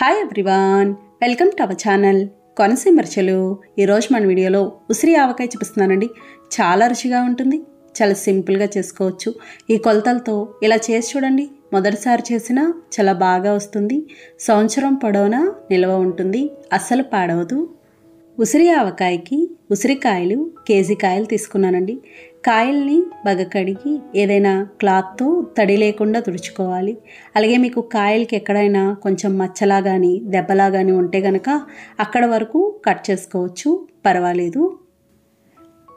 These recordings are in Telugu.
Hi everyone welcome to our channel Konaseema రుచులు ఈరోజు మన వీడియోలో ఉసిరి ఆవకాయ చూపిస్తున్నానండి. చాలా రుచిగా ఉంటుంది. చాలా సింపుల్గా చేసుకోవచ్చు. ఈ కొలతలతో ఇలా చేసి చూడండి. మొదటిసారి చేసినా చాలా బాగా వస్తుంది. సంవత్సరం పొడవునా నిల్వ ఉంటుంది. అస్సలు పాడవదు. ఉసిరి ఆవకాయకి ఉసిరికాయలు కేజీ కాయలు తీసుకున్నానండి. కాయల్ని బాగా కడిగి ఏదైనా క్లాత్తో తడి లేకుండా తుడుచుకోవాలి. అలాగే మీకు కాయలకి ఎక్కడైనా కొంచెం మచ్చలా కానీ దెబ్బలా కానీ ఉంటే గనక అక్కడ వరకు కట్ చేసుకోవచ్చు. పర్వాలేదు.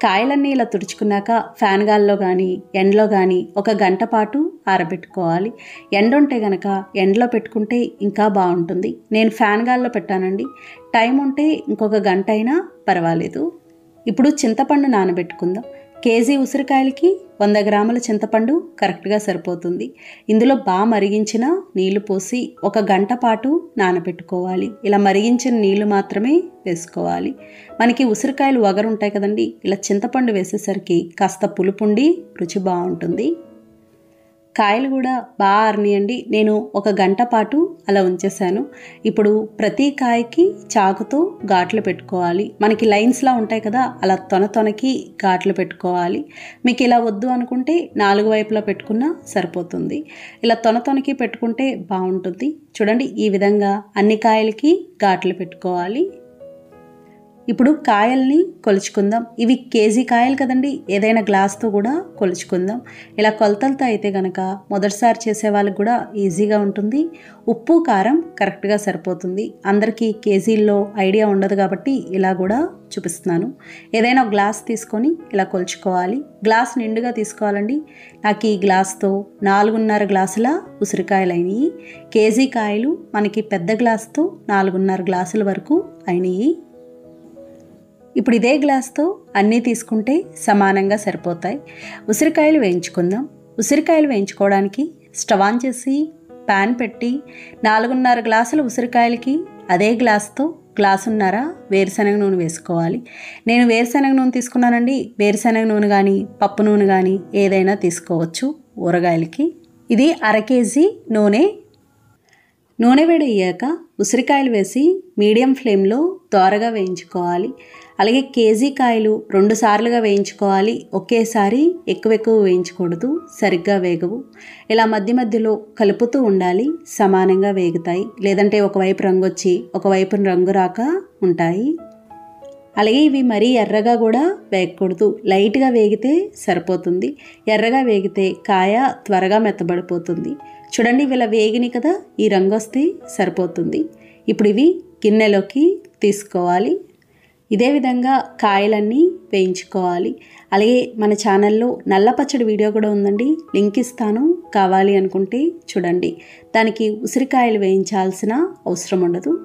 కాయలన్నీ ఇలా తుడుచుకున్నాక ఫ్యాన్ గాల్లో కానీ ఎండలో కానీ ఒక గంట పాటు ఆరబెట్టుకోవాలి. ఎండ ఉంటే గనక ఎండలో పెట్టుకుంటే ఇంకా బాగుంటుంది. నేను ఫ్యాన్ గాల్లో పెట్టానండి. టైం ఉంటే ఇంకొక గంట అయినా పర్వాలేదు. ఇప్పుడు చింతపండు నానబెట్టుకుందాం. కేజీ ఉసిరికాయలకి వంద గ్రాముల చింతపండు కరెక్ట్గా సరిపోతుంది. ఇందులో బాగా మరిగించిన నీళ్ళు పోసి ఒక గంట పాటు నానబెట్టుకోవాలి. ఇలా మరిగించిన నీళ్ళు మాత్రమే వేసుకోవాలి. మనకి ఉసిరికాయలు వగరుంటాయి కదండి. ఇలా చింతపండు వేసేసరికి కాస్త పులుపుండి రుచి బాగుంటుంది. కాయలు కూడా బాగా ఆరినాయండి. నేను ఒక గంట పాటు అలా ఉంచేసాను ఇప్పుడు ప్రతి కాయకి చాకుతో ఘాట్లు పెట్టుకోవాలి. మనకి లైన్స్లా ఉంటాయి కదా అలా తొన తొనకి ఘాట్లు పెట్టుకోవాలి. మీకు ఇలా వద్దు అనుకుంటే నాలుగు వైపులా పెట్టుకున్నా సరిపోతుంది. ఇలా తొన తొనకి పెట్టుకుంటే బాగుంటుంది. చూడండి ఈ విధంగా అన్ని కాయలకి ఘాట్లు పెట్టుకోవాలి. ఇప్పుడు కాయల్ని కొలుచుకుందాం. ఇవి కేజీ కాయలు కదండి. ఏదైనా గ్లాస్తో కూడా కొలుచుకుందాం. ఇలా కొలతలతో అయితే కనుక మొదటిసారి చేసే వాళ్ళకి కూడా ఈజీగా ఉంటుంది. ఉప్పు కారం కరెక్ట్గా సరిపోతుంది. అందరికీ కేజీల్లో ఐడియా ఉండదు కాబట్టి ఇలా కూడా చూపిస్తున్నాను. ఏదైనా గ్లాస్ తీసుకొని ఇలా కొలుచుకోవాలి. గ్లాస్ నిండుగా తీసుకోవాలండి. నాకు ఈ గ్లాస్తో నాలుగున్నర గ్లాసుల ఉసిరికాయలు అయినాయి. కేజీ కాయలు మనకి పెద్ద గ్లాస్తో నాలుగున్నర గ్లాసుల వరకు అయినాయి. ఇప్పుడు ఇదే గ్లాస్తో అన్నీ తీసుకుంటే సమానంగా సరిపోతాయి. ఉసిరికాయలు వేయించుకుందాం. ఉసిరికాయలు వేయించుకోవడానికి స్టవ్ ఆన్ చేసి ప్యాన్ పెట్టి నాలుగున్నర గ్లాసుల ఉసిరికాయలకి అదే గ్లాస్తో గ్లాసున్నర వేరుశనగ నూనె వేసుకోవాలి. నేను వేరుశనగ నూనె తీసుకున్నానండి. వేరుశనగ నూనె కానీ పప్పు నూనె కానీ ఏదైనా తీసుకోవచ్చు ఊరగాయలకి. ఇది అర కేజీ నూనె. నూనె వేడయ్యాక ఉసిరికాయలు వేసి మీడియం ఫ్లేమ్లో దోరగా వేయించుకోవాలి. అలాగే కేజీ కాయలు రెండు సార్లుగా వేయించుకోవాలి. ఒకేసారి ఎక్కువ ఎక్కువ వేయించకూడదు. సరిగ్గా వేగవు. ఇలా మధ్య మధ్యలో కలుపుతూ ఉండాలి. సమానంగా వేగుతాయి. లేదంటే ఒకవైపు రంగు వచ్చి ఒకవైపు రంగు రాక ఉంటాయి. అలాగే ఇవి మరీ ఎర్రగా కూడా వేయకూడదు లైట్గా వేగితే సరిపోతుంది. ఎర్రగా వేగితే కాయ త్వరగా మెత్తబడిపోతుంది. చూడండి ఇవి ఇలా వేగిని కదా ఈ రంగు వస్తే సరిపోతుంది. ఇప్పుడు ఇవి గిన్నెలోకి తీసుకోవాలి. ఇదే విధంగా కాయలన్నీ వేయించుకోవాలి. అలాగే మన ఛానల్లో నల్ల పచ్చడి వీడియో కూడా ఉందండి. లింక్ ఇస్తాను. కావాలి అనుకుంటే చూడండి. దానికి ఉసిరికాయలు వేయించాల్సిన అవసరం ఉండదు.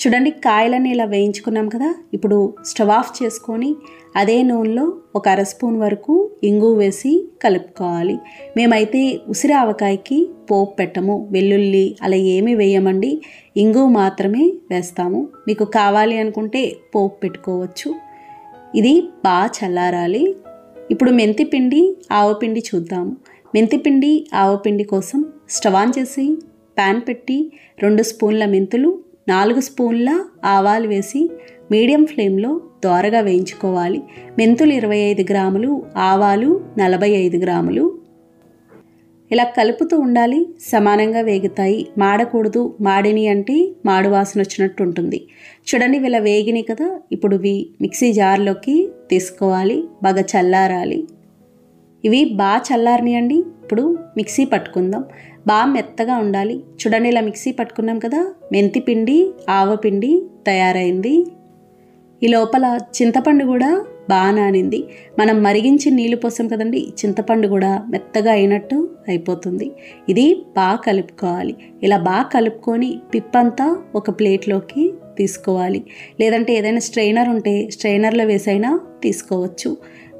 చూడండి కాయలన్నీ ఇలా వేయించుకున్నాం కదా. ఇప్పుడు స్టవ్ ఆఫ్ చేసుకొని అదే నూనెలో ఒక అర స్పూన్ వరకు ఇంగు వేసి కలుపుకోవాలి. మేమైతే ఉసిరి ఆవకాయకి పోపు పెట్టము వెల్లుల్లి అలా ఏమీ వేయమండి. ఇంగు మాత్రమే వేస్తాము. మీకు కావాలి అనుకుంటే పోపు పెట్టుకోవచ్చు. ఇది బాగా చల్లారాలి. ఇప్పుడు మెంతిపిండి ఆవపిండి చూద్దాము. మెంతిపిండి ఆవపిండి కోసం స్టవ్ ఆన్ చేసి ప్యాన్ పెట్టి రెండు స్పూన్ల మెంతులు నాలుగు స్పూన్ల ఆవాలు వేసి మీడియం ఫ్లేమ్లో దోరగా వేయించుకోవాలి. మెంతులు ఇరవై ఐదు గ్రాములు ఆవాలు నలభై ఐదు గ్రాములు. ఇలా కలుపుతూ ఉండాలి. సమానంగా వేగుతాయి. మాడకూడదు. మాడిని అంటే మాడు వాసన వచ్చినట్టు ఉంటుంది. చూడండి ఇలా వేగిని కదా. ఇప్పుడు ఇవి మిక్సీ జార్లోకి తీసుకోవాలి. బాగా చల్లారాలి. ఇవి బాగా చల్లారనియండి. ఇప్పుడు మిక్సీ పట్టుకుందాం. బాగా మెత్తగా ఉండాలి. చూడండి ఇలా మిక్సీ పట్టుకున్నాం కదా. మెంతి పిండి ఆవపిండి తయారైంది. ఈ లోపల చింతపండు కూడా బాగా నానింది. మనం మరిగించి నీళ్ళు పోసాం కదండి చింతపండు కూడా మెత్తగా అయినట్టు అయిపోతుంది. ఇది బాగా కలుపుకోవాలి. ఇలా బాగా కలుపుకొని పిప్పంతా ఒక ప్లేట్లోకి తీసుకోవాలి. లేదంటే ఏదైనా స్ట్రైనర్ ఉంటే స్ట్రైనర్లో వేసైనా తీసుకోవచ్చు.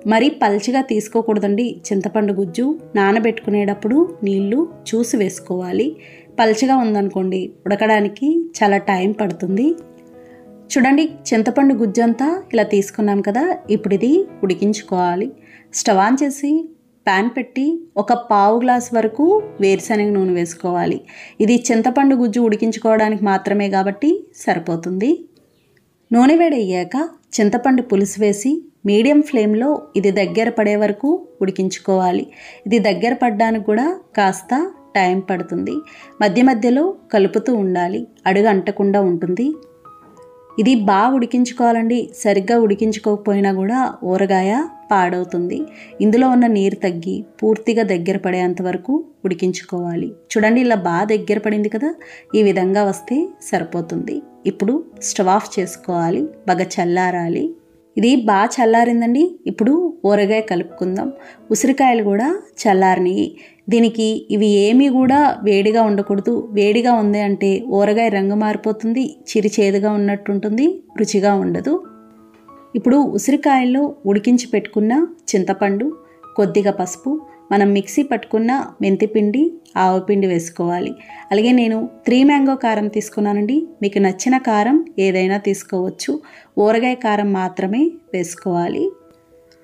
మరీ పల్చిగా తీసుకోకూడదండి. చింతపండు గుజ్జు నానబెట్టుకునేటప్పుడు నీళ్ళు చూసి వేసుకోవాలి. పల్చగా ఉందనుకోండి ఉడకడానికి చాలా టైం పడుతుంది. చూడండి చింతపండు గుజ్జంతా ఇలా తీసుకున్నాం కదా ఇప్పుడు ఇది ఉడికించుకోవాలి. స్టవ్ ఆన్ చేసి ప్యాన్ పెట్టి ఒక పావు గ్లాస్ వరకు వేరుశనగ నూనె వేసుకోవాలి. ఇది చింతపండు గుజ్జు ఉడికించుకోవడానికి మాత్రమే కాబట్టి సరిపోతుంది. నూనె వేడయ్యాక చింతపండు పులుసు వేసి మీడియం ఫ్లేమ్లో ఇది దగ్గర పడే వరకు ఉడికించుకోవాలి. ఇది దగ్గర పడడానికి కూడా కాస్త టైం పడుతుంది. మధ్య మధ్యలో కలుపుతూ ఉండాలి. అడుగు అంటకుండా ఉంటుంది. ఇది బాగా ఉడికించుకోవాలండి. సరిగ్గా ఉడికించుకోకపోయినా కూడా ఊరగాయ పాడవుతుంది. ఇందులో ఉన్న నీరు తగ్గి పూర్తిగా దగ్గర పడేంత వరకు ఉడికించుకోవాలి. చూడండి ఇలా బాగా దగ్గర పడింది కదా. ఈ విధంగా వస్తే సరిపోతుంది. ఇప్పుడు స్టవ్ ఆఫ్ చేసుకోవాలి. బాగా చల్లారాలి. ఇది బాగా చల్లారిందండి. ఇప్పుడు ఊరగాయ కలుపుకుందాం. ఉసిరికాయలు కూడా చల్లారినాయి దీనికి ఇవి ఏమీ కూడా వేడిగా ఉండకూడదు. వేడిగా ఉంది అంటే ఊరగాయ రంగు మారిపోతుంది చిరి చేదుగా ఉన్నట్టుంటుంది రుచిగా ఉండదు. ఇప్పుడు ఉసిరికాయల్లో ఉడికించి పెట్టుకున్న చింతపండు కొద్దిగా పసుపు మనం మిక్సీ పట్టుకున్న మెంతిపిండి ఆవపిండి వేసుకోవాలి. అలాగే నేను త్రీ మ్యాంగో కారం తీసుకున్నానండి. మీకు నచ్చిన కారం ఏదైనా తీసుకోవచ్చు. ఊరగాయ కారం మాత్రమే వేసుకోవాలి.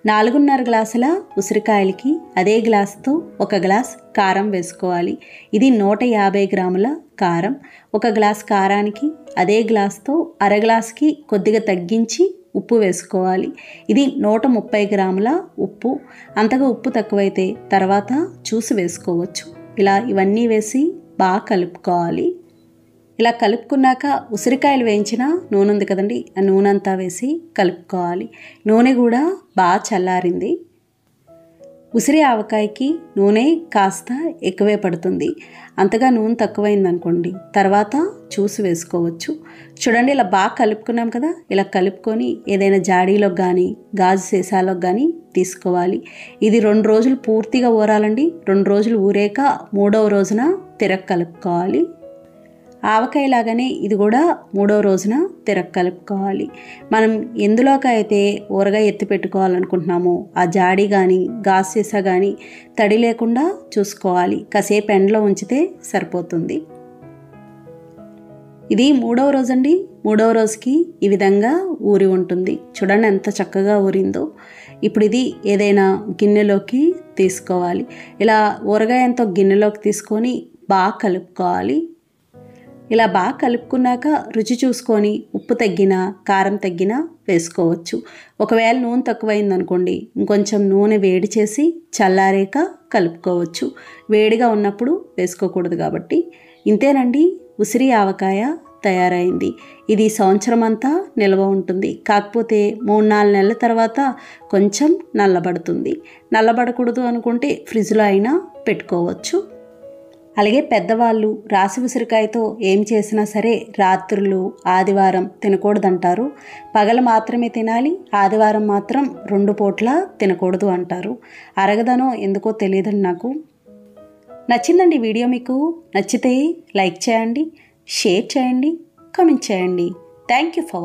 నాలుగున్నర గ్లాసుల ఉసిరికాయలకి అదే గ్లాస్తో ఒక గ్లాస్ కారం వేసుకోవాలి. ఇది నూట యాభై గ్రాముల కారం. ఒక గ్లాస్ కారానికి అదే గ్లాస్తో అర గ్లాస్కి కొద్దిగా తగ్గించి ఉప్పు వేసుకోవాలి. ఇది నూట ముప్పై గ్రాముల ఉప్పు. అంతగా ఉప్పు తక్కువైతే తర్వాత చూసి వేసుకోవచ్చు. ఇలా ఇవన్నీ వేసి బాగా కలుపుకోవాలి. ఇలా కలుపుకున్నాక ఉసిరికాయలు వేయించిన నూనె ఉంది కదండి ఆ నూనె అంతా వేసి కలుపుకోవాలి. నూనె కూడా బాగా చల్లారింది. ఉసిరి ఆవకాయకి నూనె కాస్త ఎక్కువే పడుతుంది. అంతగా నూనె తక్కువైంది అనుకోండి తర్వాత చూసి వేసుకోవచ్చు. చూడండి ఇలా బాగా కలుపుకున్నాం కదా ఇలా కలుపుకొని ఏదైనా జాడీలోకి కానీ గాజు సీసాలోకి కానీ తీసుకోవాలి. ఇది రెండు రోజులు పూర్తిగా ఊరాలండి. రెండు రోజులు ఊరాక మూడవ రోజున తిరగ కలుపుకోవాలి. ఆవకాయ లాగానే ఇది కూడా మూడో రోజున తిరగ కలుపుకోవాలి మనం ఎందులోకైతే ఊరగా ఎత్తి పెట్టుకోవాలనుకుంటున్నామో ఆ జాడి కానీ గాస్ సీసా కానీ తడి లేకుండా చూసుకోవాలి. కాసేపు ఎండలో ఉంచితే సరిపోతుంది. ఇది మూడవ రోజు అండి మూడవ రోజుకి ఈ విధంగా ఊరి ఉంటుంది. చూడండి ఎంత చక్కగా ఊరిందో. ఇప్పుడు ఇది ఏదైనా గిన్నెలోకి తీసుకోవాలి. ఇలా ఊరగాయంతో గిన్నెలోకి తీసుకొని బాగా కలుపుకోవాలి. ఇలా బాగా కలుపుకున్నాక రుచి చూసుకొని ఉప్పు తగ్గినా కారం తగ్గినా వేసుకోవచ్చు. ఒకవేళ నూనె తక్కువైందనుకోండి ఇంకొంచెం నూనె వేడి చేసి చల్లారాక కలుపుకోవచ్చు. వేడిగా ఉన్నప్పుడు వేసుకోకూడదు కాబట్టి. ఇంతేనండి ఉసిరి ఆవకాయ తయారైంది. ఇది సంవత్సరం అంతా నిల్వ ఉంటుంది. కాకపోతే మూడు నాలుగు నెలల తర్వాత కొంచెం నల్లబడుతుంది. నల్లబడకూడదు అనుకుంటే ఫ్రిడ్జ్లో అయినా పెట్టుకోవచ్చు. అలాగే పెద్దవాళ్ళు రాసి ఉసిరికాయతో ఏం చేసినా సరే రాత్రులు ఆదివారం తినకూడదంటారు. పగలు మాత్రమే తినాలి ఆదివారం మాత్రం రెండు పూట్ల తినకూడదు అంటారు. అరగదనో ఎందుకో తెలియదండి నాకు. నచ్చిందండి వీడియో మీకు? నచ్చితే లైక్ చేయండి షేర్ చేయండి కమెంట్ చేయండి. Thank you for